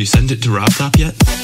Have you sent it to RobTop yet?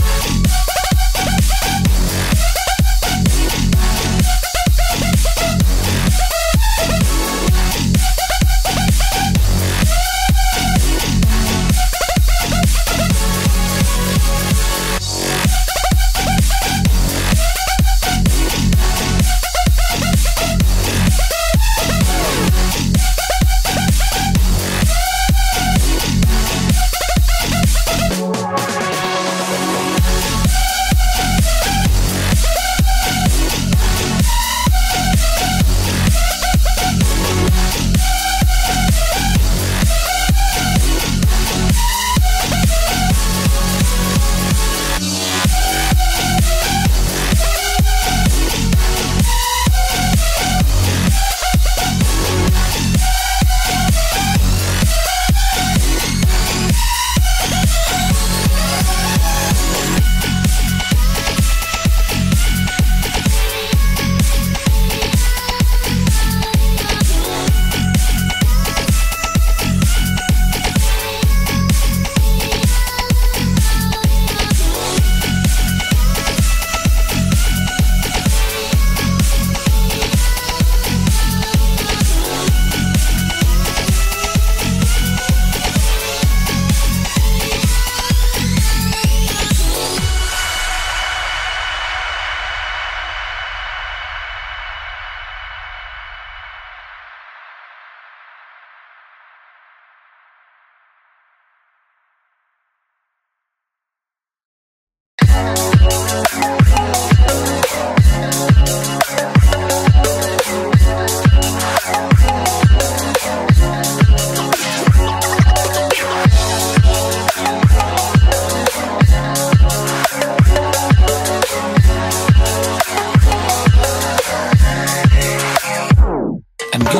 Payload.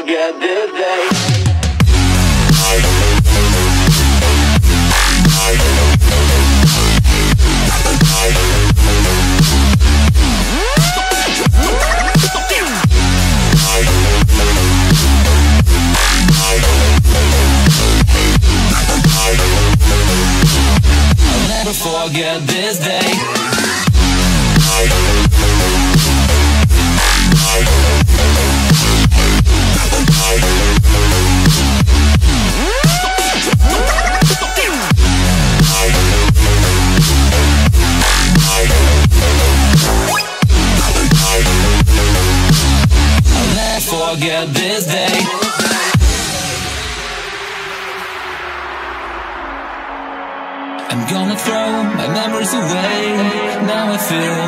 Forget this day. Away. Now I feel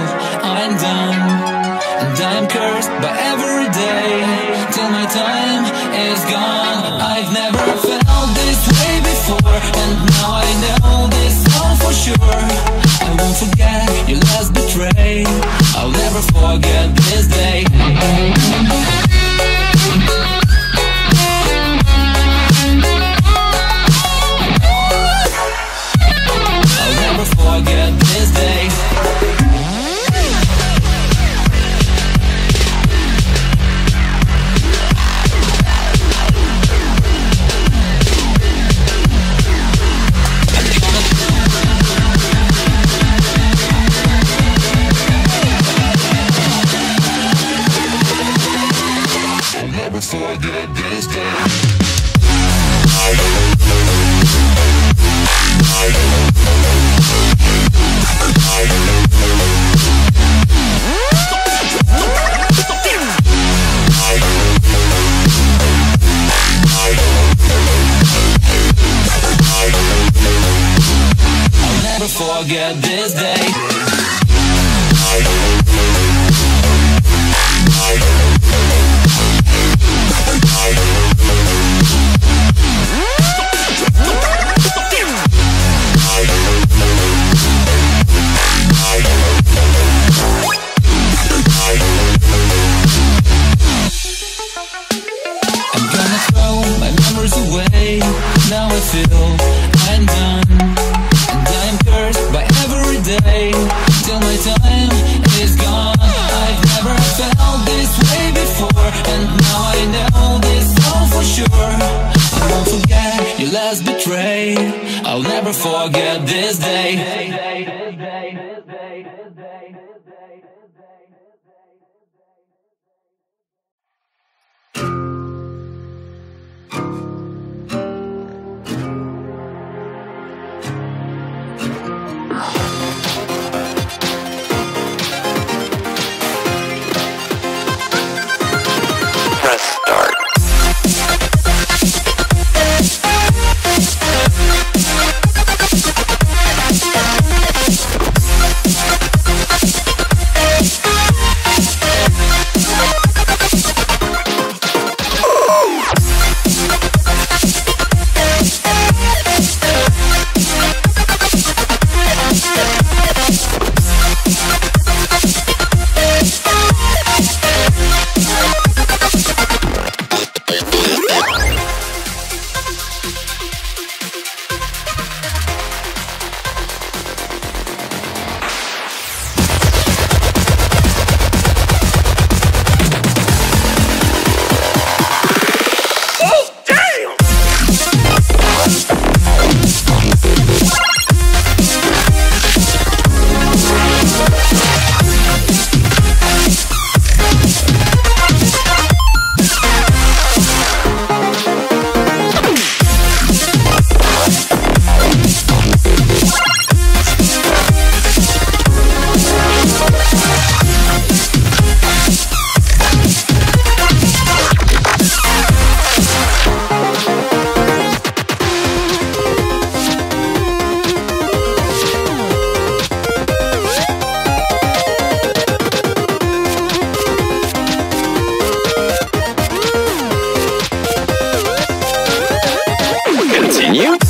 I'm done. And I'm cursed by every day. Till my time is gone. Forget this day. Betray. betrayed. I'll never forget this day. You